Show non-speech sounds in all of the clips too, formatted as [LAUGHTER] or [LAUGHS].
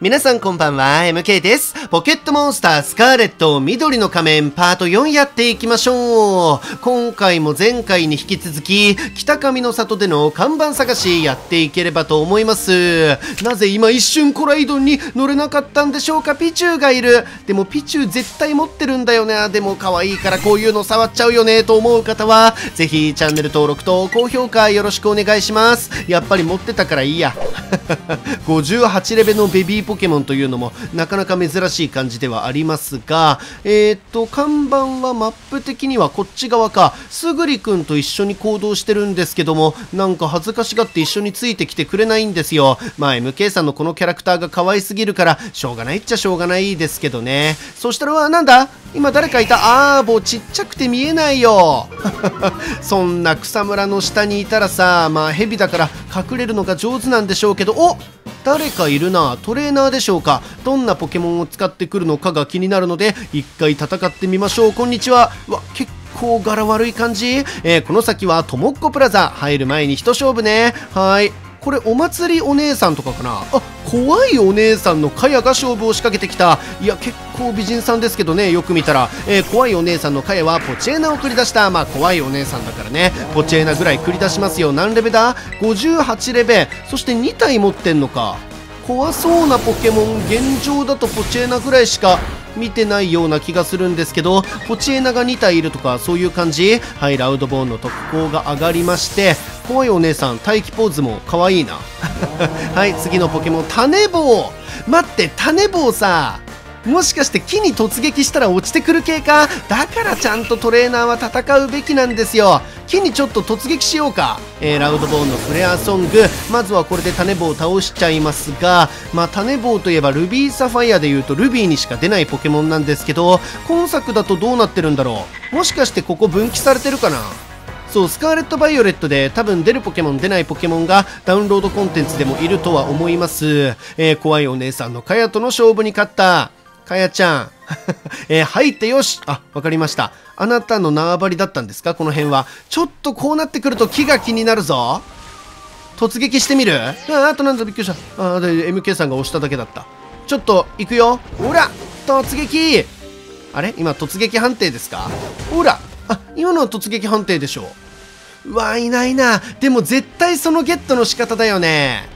皆さんこんばんは、MK です。ポケットモンスタースカーレット緑の仮面パート4やっていきましょう。今回も前回に引き続き、北上の里での看板探しやっていければと思います。なぜ今一瞬コライドンに乗れなかったんでしょうかピチューがいる。でもピチュー絶対持ってるんだよね。でも可愛いからこういうの触っちゃうよねと思う方は、ぜひチャンネル登録と高評価よろしくお願いします。やっぱり持ってたからいいや。[LAUGHS] 58レベルのベビーポケモンというのもなかなか珍しい感じではありますが、えーっと、看板はマップ的にはこっち側か、すぐりくんと一緒に行動してるんですけども、なんか恥ずかしがって一緒についてきてくれないんですよ。まあ MK さんのこのキャラクターが可愛すぎるから、しょうがないっちゃしょうがないですけどね。そしたら、うわなんだ？今誰かいた？あー、もうちっちゃくて見えないよ。[LAUGHS] そんな草むらの下にいたらさ、まあ蛇だから隠れるのが上手なんでしょうけど、お誰かいるなトレーナーでしょうかどんなポケモンを使ってくるのかが気になるので一回戦ってみましょう。こんにちは。わ結構柄悪い感じ、えーこの先はトモッコプラザ。入る前に一勝負ね。はい。これお祭りお姉さんとかかな？あ怖いお姉さんのカヤが勝負を仕掛けてきた。いや結構美人さんですけどねよく見たら、えー怖いお姉さんのカヤはポチエナを繰り出した。まあ怖いお姉さんだからね。ポチエナぐらい繰り出しますよ。何レベだ？58レベそして2体持ってんのか。怖そうなポケモン現状だとポチエナぐらいしか見てないような気がするんですけど。ポチエナが2体いるとかそういう感じ。はいラウドボーンの特攻が上がりまして。怖いお姉さん待機ポーズも可愛いな。[LAUGHS] はい次のポケモン種棒待って種棒さもしかして木に突撃したら落ちてくる系か？だからちゃんとトレーナーは戦うべきなんですよ。木にちょっと突撃しようか、えーラウドボーンのフレアソング。まずはこれで種棒を倒しちゃいますがまあ種棒といえばルビーサファイアでいうとルビーにしか出ないポケモンなんですけど今作だとどうなってるんだろう？もしかしてここ分岐されてるかな？そう、スカーレット・バイオレットで多分出るポケモン出ないポケモンがダウンロードコンテンツでもいるとは思います。えー怖いお姉さんのカヤとの勝負に勝った。かやちゃん。[LAUGHS] えー入ってよしあ、わかりました。あなたの縄張りだったんですか？この辺は。ちょっとこうなってくると木が気になるぞ。突撃してみる？ああとなんだびっくりした。あで MK さんが押しただけだった。ちょっと行くよ。ほら突撃あれ？今突撃判定ですか？ほらあ今のは突撃判定でしょうわいないな。でも絶対そのゲットの仕方だよね。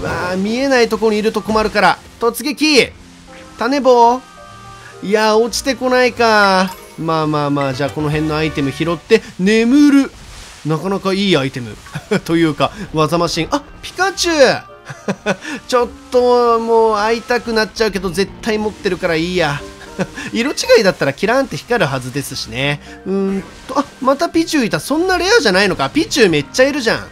うわ見えないとこにいると困るから。突撃。種棒いや落ちてこないか。まあまあまあじゃあこの辺のアイテム拾って眠る。なかなかいいアイテム。[LAUGHS] というか技マシン。あピカチュウ。[LAUGHS] ちょっともう会いたくなっちゃうけど絶対持ってるからいいや。[LAUGHS] 色違いだったらキラーンって光るはずですしね。うーんとあまたピチュウいた。そんなレアじゃないのか。ピチュウめっちゃいるじゃん。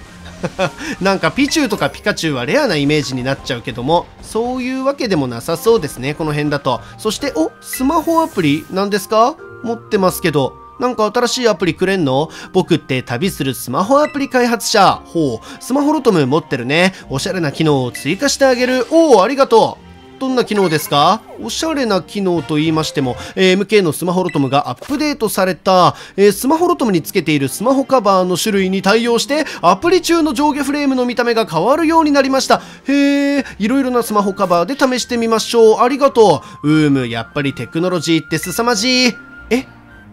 [LAUGHS] なんかピチュウとかピカチュウはレアなイメージになっちゃうけども。そういうわけでもなさそうですねこの辺だと。そしておスマホアプリなんですか？持ってますけど。なんか新しいアプリくれんの？僕って旅するスマホアプリ開発者。ほう、スマホロトム持ってるね。おしゃれな機能を追加してあげる。おお、ありがとう。どんな機能ですか？おしゃれな機能と言いましても、えー MK のスマホロトムがアップデートされた、えースマホロトムにつけているスマホカバーの種類に対応して、アプリ中の上下フレームの見た目が変わるようになりました。へえ、いろいろなスマホカバーで試してみましょう。ありがとう。うーむ、やっぱりテクノロジーって凄まじい。え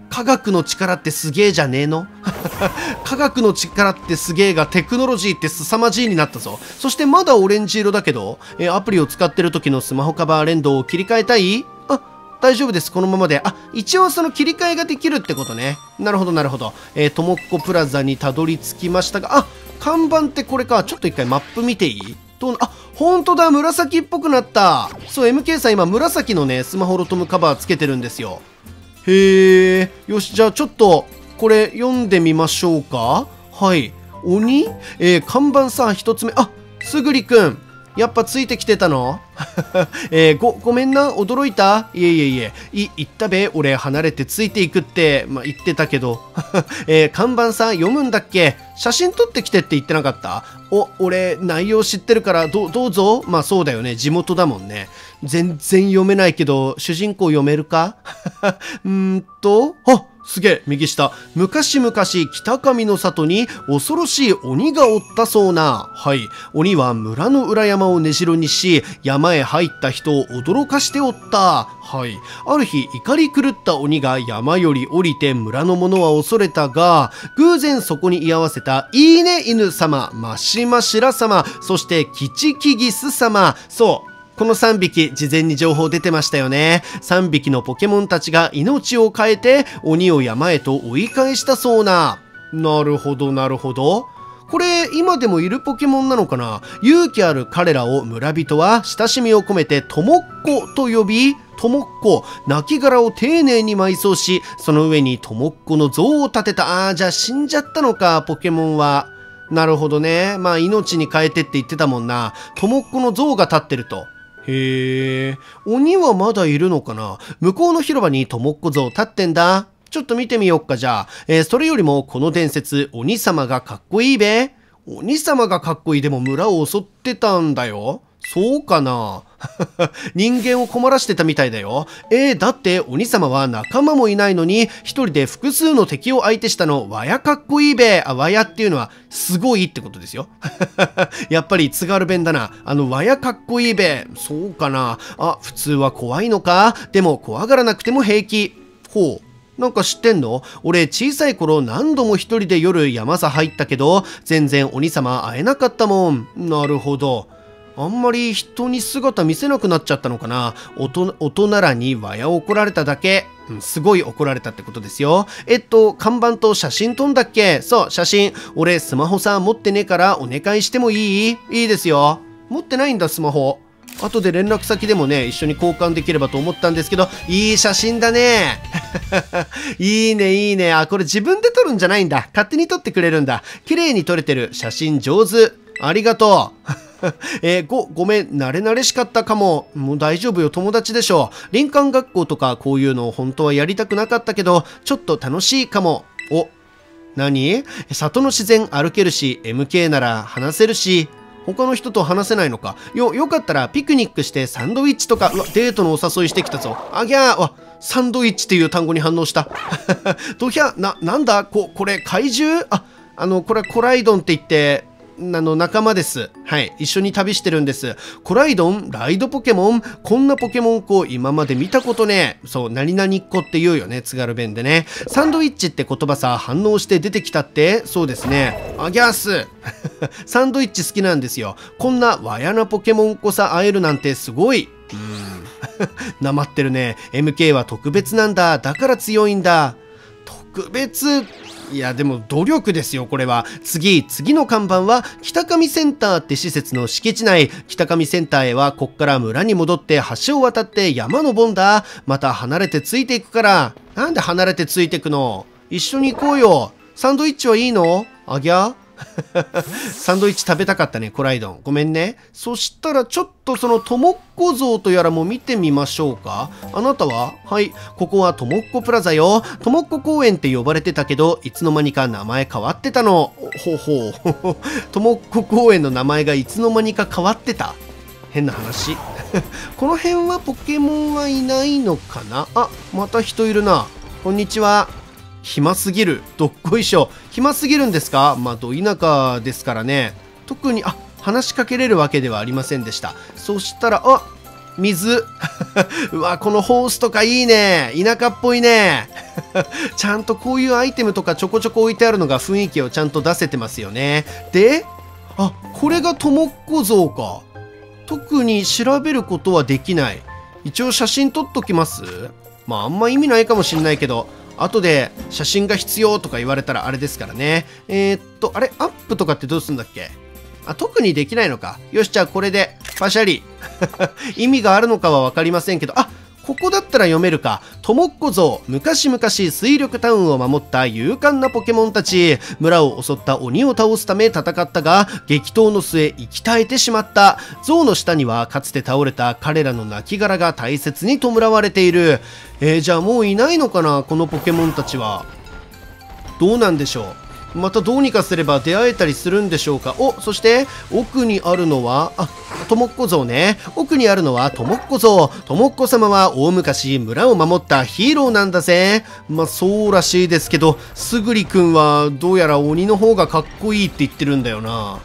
科学の力ってすげえじゃねえの？[LAUGHS] 科学の力ってすげえがテクノロジーって凄まじいになったぞ。そしてまだオレンジ色だけど、えーアプリを使ってる時のスマホカバー連動を切り替えたい？あ、大丈夫です。このままで。あ、一応その切り替えができるってことね。なるほど、なるほど。えー、ともっこプラザにたどり着きましたが、あ、看板ってこれか。ちょっと一回マップ見ていい？どうあ、ほんとだ、紫っぽくなった。そう、MK さん今紫のね、スマホロトムカバーつけてるんですよ。へえ、よし、じゃあちょっと、これ読んでみましょうか。はい。鬼？えー看板さん、一つ目。あ、すぐりくん。やっぱついてきてたの？[LAUGHS] えーご、ごめんな、驚いた？いえいえいえ、い、言ったべ、俺離れてついていくって、ま、言ってたけど。[LAUGHS] えー看板さん、読むんだっけ？写真撮ってきてって言ってなかった？お、俺、内容知ってるから、ど、どうぞ。まあそうだよね、地元だもんね。全然読めないけど、主人公読めるか？[LAUGHS] うーんと、あ、すげえ、右下。昔々北上の里に恐ろしい鬼がおったそうな。はい。鬼は村の裏山を根城にし、山へ入った人を驚かしておった。はい。ある日、怒り狂った鬼が山より降りて村の者は恐れたが、偶然そこに居合わせたいいね犬様、マシマシラ様、そしてキチキギス様。そう。この3匹、事前に情報出てましたよね。3匹のポケモンたちが命を変えて、鬼を山へと追い返したそうな。なるほど、なるほど。これ、今でもいるポケモンなのかな？勇気ある彼らを村人は親しみを込めてトモッコと呼び、トモッコ、亡骸を丁寧に埋葬し、その上にトモッコの像を建てた。あー、じゃあ死んじゃったのか、ポケモンは。なるほどね。まあ命に変えてって言ってたもんな。トモッコの像が立ってると。へえ、鬼はまだいるのかな？向こうの広場にともっこ像立ってんだ。ちょっと見てみよっかじゃあ。えー、それよりもこの伝説、鬼様がかっこいいべ。鬼様がかっこいいでも村を襲ってたんだよ。そうかな？[LAUGHS] 人間を困らしてたみたいだよ。えー、だって鬼様は仲間もいないのに一人で複数の敵を相手したのわやかっこいいべ。あ、わやっていうのはすごいってことですよ。[LAUGHS] やっぱり津軽弁だな。あのわやかっこいいべ。そうかな。あ、普通は怖いのかでも怖がらなくても平気。ほう。なんか知ってんの？俺小さい頃何度も一人で夜山さ入ったけど全然鬼様会えなかったもん。なるほど。あんまり人に姿見せなくなっちゃったのかな大人らにわや怒られただけ。うん、すごい怒られたってことですよ。えっと、看板と写真撮んだっけ？そう、写真。俺、スマホさ、持ってねえからお願いしてもいい？いいですよ。持ってないんだ、スマホ。後で連絡先でもね、一緒に交換できればと思ったんですけど、いい写真だね。[LAUGHS] いいね、いいね。あ、これ自分で撮るんじゃないんだ。勝手に撮ってくれるんだ。綺麗に撮れてる。写真上手。ありがとう。[LAUGHS] えー、ご、ごめん、慣れ慣れしかったかも。もう大丈夫よ、友達でしょ。林間学校とかこういうの本当はやりたくなかったけど、ちょっと楽しいかも。お、何？里の自然歩けるし、MK なら話せるし、他の人と話せないのか。よ、よかったらピクニックしてサンドイッチとか、うわ、デートのお誘いしてきたぞ。あぎゃー、わ、サンドイッチっていう単語に反応した。どひゃ、な、なんだ？こ、これ怪獣？あ、あの、これコライドンって言って、あの仲間です。はい。一緒に旅してるんです。コライドン、ライドポケモン、こんなポケモン子今まで見たことねえ。そう、何々っ子って言うよね。津軽弁でね。サンドイッチって言葉さ、反応して出てきたってそうですね。あギャース [LAUGHS] サンドイッチ好きなんですよ。こんなわやなポケモン子さ会えるなんてすごい。うん。[LAUGHS] なまってるね。MK は特別なんだ。だから強いんだ。特別いやでも努力ですよこれは。次次の看板は北上センターって施設の敷地内。北上センターへはこっから村に戻って橋を渡って山登んだ。また離れてついていくから。なんで離れてついてくの？一緒に行こうよ。サンドイッチはいいの？あぎゃ [LAUGHS] サンドイッチ食べたかったね、コライドン。ごめんね。そしたらちょっとそのトモッコ像とやらも見てみましょうか。あなたははい、ここはトモッコプラザよ。トモッコ公園って呼ばれてたけど、いつの間にか名前変わってたの。ほうほう。[LAUGHS] トモッコ公園の名前がいつの間にか変わってた。変な話。[LAUGHS] この辺はポケモンはいないのかな？あ、また人いるな。こんにちは。暇すぎる。どっこいしょ。暇すぎるんですか？まあ、ど田舎ですからね。特に、あ、話しかけれるわけではありませんでした。そしたら、あ水。[LAUGHS] うわ、このホースとかいいね。田舎っぽいね。[LAUGHS] ちゃんとこういうアイテムとかちょこちょこ置いてあるのが雰囲気をちゃんと出せてますよね。で、あ、これがトモッコ像か。特に調べることはできない。一応写真撮っときます？まああんま意味ないかもしんないけど、後で写真が必要とか言われたらあれですからね。えー、っと、あれアップとかってどうするんだっけ？あ、特にできないのか。よし、じゃあこれで、パシャリ。[LAUGHS] 意味があるのかはわかりませんけど、あ、ここだったら読めるか。ともっこ像、昔々水力タウンを守った勇敢なポケモンたち。村を襲った鬼を倒すため戦ったが、激闘の末、生き絶えてしまった。像の下には、かつて倒れた彼らの亡骸が大切に弔われている。えー、じゃあもういないのかなこのポケモンたちは。どうなんでしょうまたどうにかすれば出会えたりするんでしょうか？おそして奥にあるのはあともっこ像ね。奥にあるのはともっこ像。ともっこ様は大昔村を守ったヒーローなんだぜ。まあそうらしいですけどすぐりくんはどうやら鬼の方がかっこいいって言ってるんだよな。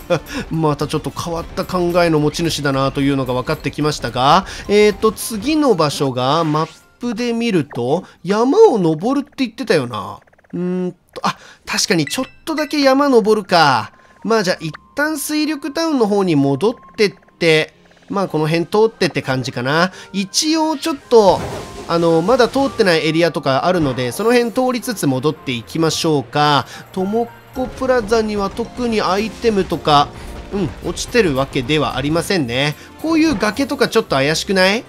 [LAUGHS] またちょっと変わった考えの持ち主だなというのが分かってきましたがえっ、ー、と次の場所がマップで見ると山を登るって言ってたよな。うんと、あ、確かにちょっとだけ山登るか。まあじゃあ一旦水力タウンの方に戻ってって、まあこの辺通ってって感じかな。一応ちょっと、あの、まだ通ってないエリアとかあるので、その辺通りつつ戻っていきましょうか。ともっこプラザには特にアイテムとか、うん、落ちてるわけではありませんね。こういう崖とかちょっと怪しくない？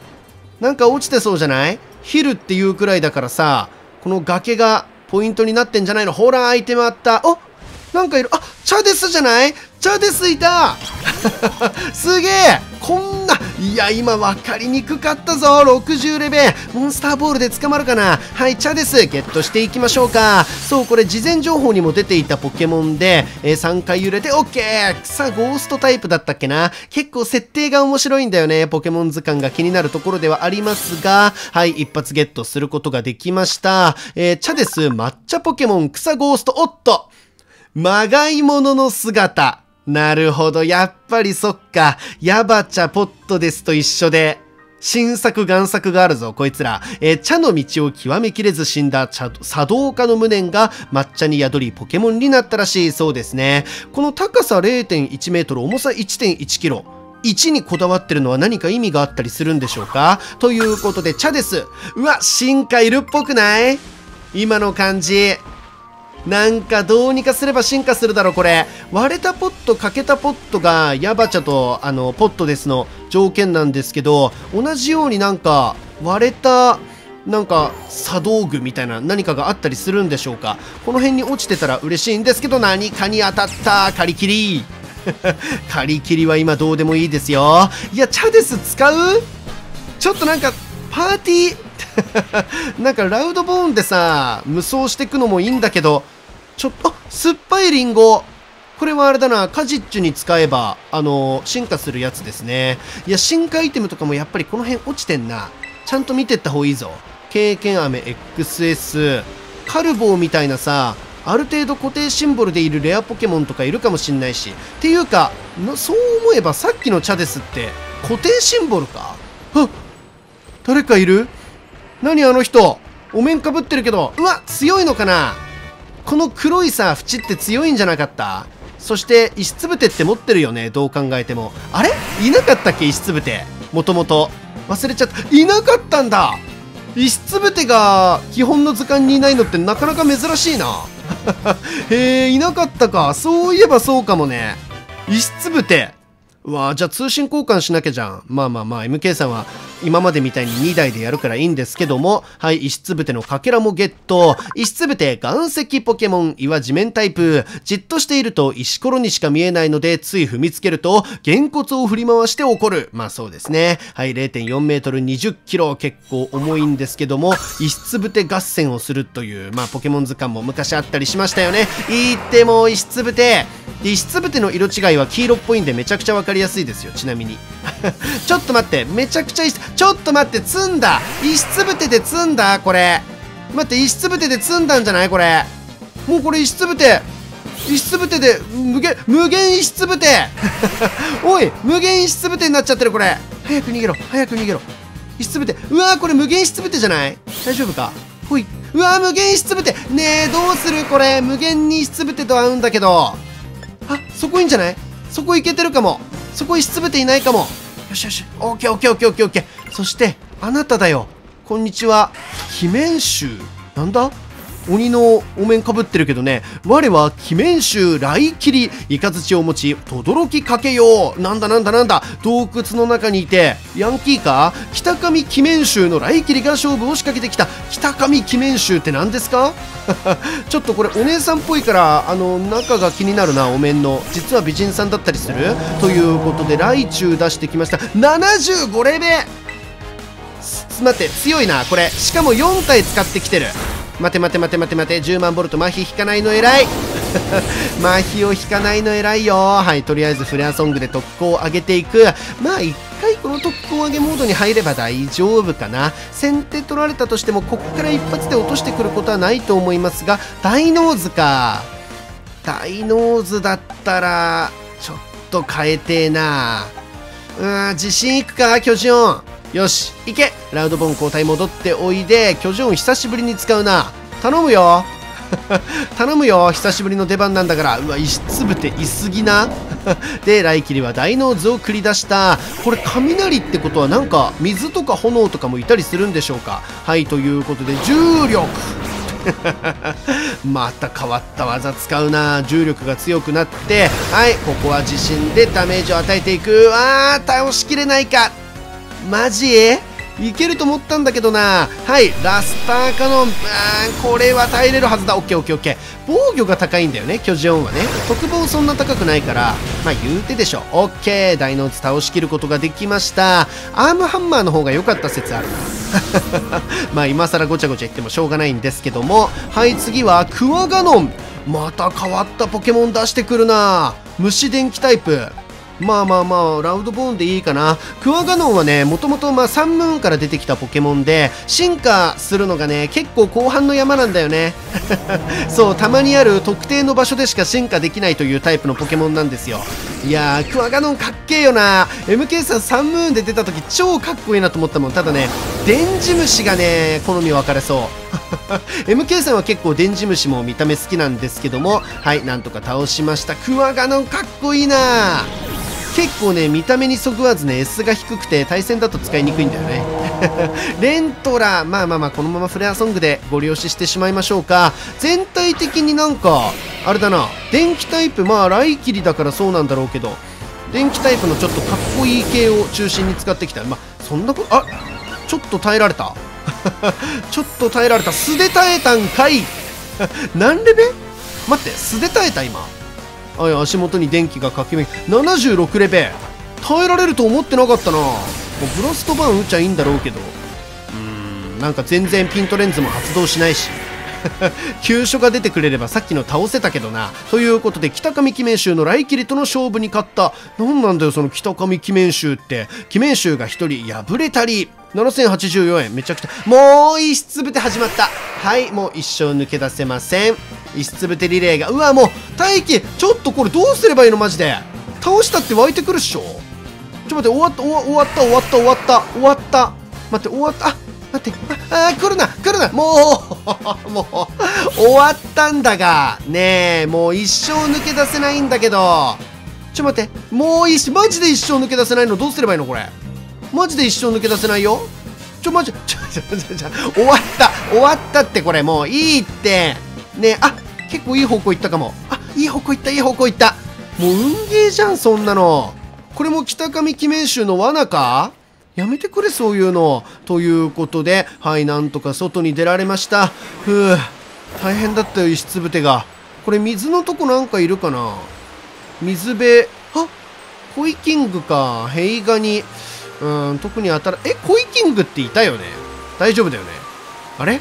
なんか落ちてそうじゃない？ヒルっていうくらいだからさ、この崖がポイントになってんじゃないの？ほら、アイテムあった。おなんかいる。あ、チャデスじゃない？チャデスいた。[LAUGHS] すげえ。こんな、いや、今分かりにくかったぞ !60 レベル。モンスターボールで捕まるかな。はい、チャデス。ゲットしていきましょうか。そう、これ事前情報にも出ていたポケモンで、えー、3回揺れて OK! 草ゴーストタイプだったっけな。結構設定が面白いんだよね。ポケモン図鑑が気になるところではありますが、はい、一発ゲットすることができました。えー、チャデス。抹茶ポケモン。草ゴースト、おっと。まがいものの姿。なるほど。やっぱりそっか。ヤバチャポットですと一緒で、新作贋作があるぞ、こいつら。えー、茶の道を極めきれず死んだ茶茶道家の無念が抹茶に宿りポケモンになったらしいそうですね。この高さ0.1メートル、重さ1.1キロ。1にこだわってるのは何か意味があったりするんでしょうか？ということで、茶です。うわ、進化いるっぽくない？今の感じ。なんかどうにかすれば進化するだろこれ。割れたポット欠けたポットがヤバチャとあのポットですの条件なんですけど同じようになんか割れたなんか茶道具みたいな何かがあったりするんでしょうか。この辺に落ちてたら嬉しいんですけど何かに当たった。カリキリ。[LAUGHS] カリキリは今どうでもいいですよ。いやチャデス使う？ちょっとなんかパーティー [LAUGHS] なんかラウドボーンでさ、無双してくのもいいんだけど、ちょっと、酸っぱいリンゴ。これはあれだな、カジッチュに使えば、あのー、進化するやつですね。いや、進化アイテムとかもやっぱりこの辺落ちてんな。ちゃんと見てった方がいいぞ。経験飴 XS、カルボーみたいなさ、ある程度固定シンボルでいるレアポケモンとかいるかもしんないし。っていうか、そう思えばさっきのチャデスって固定シンボルか？あ誰かいる？何あの人？お面かぶってるけど。うわ強いのかな？この黒いさ縁って強いんじゃなかった？そして石つぶてって持ってるよね？どう考えても。あれ？いなかったっけ？石つぶて。もともと。忘れちゃった。いなかったんだ！石つぶてが基本の図鑑にいないのってなかなか珍しいな。[LAUGHS] へえいなかったか。そういえばそうかもね。石つぶて。うわじゃあ通信交換しなきゃじゃん。まあまあまあ MK さんは今までみたいに2台でやるからいいんですけども、はい、石つぶてのかけらもゲット。石つぶて岩石ポケモン、岩地面タイプ。じっとしていると石ころにしか見えないので、つい踏みつけると、げんこつを振り回して怒る。まあそうですね。はい、0.4メートル20キロ。結構重いんですけども、石つぶて合戦をするという、まあポケモン図鑑も昔あったりしましたよね。言っても石つぶて。石つぶての色違いは黄色っぽいんでめちゃくちゃわかりやすいですよ、ちなみに。[LAUGHS] ちょっと待って、めちゃくちゃ石、ちょっと待って積んだ。石つぶてで積んだこれ。待って石つぶてで積んだんじゃないこれ。もうこれ石つぶて石つぶてで無限無限石つぶておい無限石つぶてになっちゃってるこれ。早く逃げろ早く逃げろ。石つぶてうわーこれ無限石つぶてじゃない？大丈夫か？ほい。うわー無限石つぶてねえどうする？これ。無限に石つぶてと合うんだけど。あそこいいんじゃない？そこいけてるかも。そこ石つぶていないかも。よしよし。オッケーオッケーオッケーオッケーオッケー。そしてあなただよ。こんにちは。鬼面衆。なんだ？鬼のお面かぶってるけどね。我は鬼面衆雷切り雷を持ち轟かけよう。なんだなんだなんだ。洞窟の中にいてヤンキーか？北上鬼面衆の雷切りが勝負を仕掛けてきた。北上鬼面衆って何ですか？[LAUGHS] ちょっとこれお姉さんっぽいからあの中が気になるなお面の。実は美人さんだったりする？ということでライチュウ出してきました。75レベ待って強いなこれ。しかも4体使ってきてる。待て待て待て待て待て10万ボルト麻痺引かないの偉い。[LAUGHS] 麻痺を引かないの偉いよ。はいとりあえずフレアソングで特攻を上げていく。まあ一回この特攻上げモードに入れば大丈夫かな。先手取られたとしてもここから一発で落としてくることはないと思いますがダイノーズか。ダイノーズだったらちょっと変えてえな。うん地震いくかキョジオーン。よし行け。ラウドボーン交代戻っておいで。キョジオーン久しぶりに使うな。頼むよ。[LAUGHS] 頼むよ。久しぶりの出番なんだから。うわ石つぶていすぎな。[LAUGHS] で来キリは大脳図を繰り出した。これ雷ってことはなんか水とか炎とかもいたりするんでしょうか？はいということで重力。[LAUGHS] また変わった技使うな。重力が強くなって。はいここは地震でダメージを与えていく。あー倒しきれないか。マジ？えいけると思ったんだけどな。はいラスターカノン。これは耐えれるはずだ。オッケーオッケーオッケー。防御が高いんだよね巨人はね。特防そんな高くないからまあ言うてでしょオッケー。大のうち倒しきることができました。アームハンマーの方が良かった説あるな。[LAUGHS] まあ今更ごちゃごちゃ言ってもしょうがないんですけども。はい次はクワガノン。また変わったポケモン出してくるな。虫電気タイプ。まあまあまあラウドボーンでいいかな。クワガノンはねもともとまあサンムーンから出てきたポケモンで進化するのがね結構後半の山なんだよね。[LAUGHS] そうたまにある特定の場所でしか進化できないというタイプのポケモンなんですよ。いやークワガノンかっけえよな。MK さんサンムーンで出た時超かっこいいなと思ったもん。ただねデンジムシがね好み分かれそう。[LAUGHS] MK さんは結構デンジムシも見た目好きなんですけどもはいなんとか倒しました。クワガノンかっこいいな。結構ね見た目にそぐわずね S が低くて対戦だと使いにくいんだよね。[LAUGHS] レントラーまあまあまあこのままフレアソングでご利用ししてしまいましょうか。全体的になんかあれだな電気タイプまあライキリだからそうなんだろうけど電気タイプのちょっとかっこいい系を中心に使ってきた。まあそんなことあちょっと耐えられた。[LAUGHS] ちょっと耐えられた。素で耐えたんかい。[LAUGHS] 何レベ？待って素で耐えた今。はい足元に電気がかきめ76レベ耐えられると思ってなかったな。もうブラストバーン打っちゃいいんだろうけど。うんなんか全然ピントレンズも発動しないし。[LAUGHS] 急所が出てくれればさっきの倒せたけどな。ということで北上鬼面衆の来キリとの勝負に勝った。何なんだよその北上鬼面衆って。鬼面衆が1人敗れたり。7084円。めちゃくちゃ。もう石つぶて始まった。はいもう一生抜け出せません。石つぶてリレーが。うわもう大気ちょっとこれどうすればいいのマジで。倒したって湧いてくるっしょ。ちょっと待って終わった終わった終わった終わった終わった。待って終わった。あ待ってああ来るな来るな。もう [LAUGHS] もう終わったんだが。ねえもう一生抜け出せないんだけど。ちょ待ってもう一マジで一生抜け出せないのどうすればいいのこれ。マジで一生抜け出せないよ。ちょマジちょちょちょちょ終わった終わったってこれもういいって。ねえあ結構いい方向行ったかも。あいい方向行ったいい方向行った。もう運ゲーじゃんそんなの。これも北上記念集の罠か？やめてくれそういうの。ということではいなんとか外に出られました。ふう大変だったよ石つぶてが。これ水のとこなんかいるかな？水辺。あコイキングか。ヘイガニうん特に当たらえコイキングっていたよね？大丈夫だよね？あれ？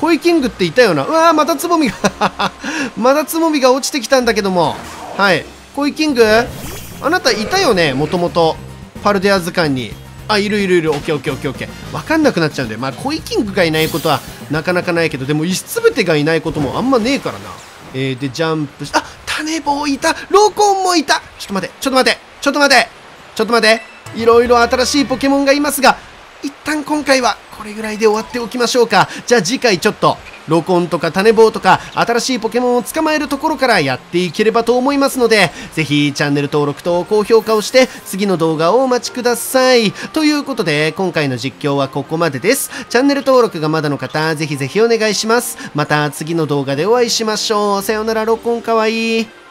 コイキングっていたよな？うわーまたつぼみが。[LAUGHS] またつぼみが落ちてきたんだけども。はい。コイキング？あなたいたよね？もともと。パルデア図鑑に。あいるいるいる。オッケーオッケーオッケーオッケー。分かんなくなっちゃうんで。まあコイキングがいないことはなかなかないけど。でも石つぶてがいないこともあんまねえからな。えー、でジャンプしあ種棒いたロコンもいた。ちょっと待てちょっと待てちょっと待てちょっと待て。いろいろ新しいポケモンがいますが一旦今回はこれぐらいで終わっておきましょうか。じゃあ次回ちょっとロコンとか種棒とか新しいポケモンを捕まえるところからやっていければと思いますのでぜひチャンネル登録と高評価をして次の動画をお待ちください。ということで今回の実況はここまでです。チャンネル登録がまだの方ぜひぜひお願いします。また次の動画でお会いしましょう。さよならロコンかわいい。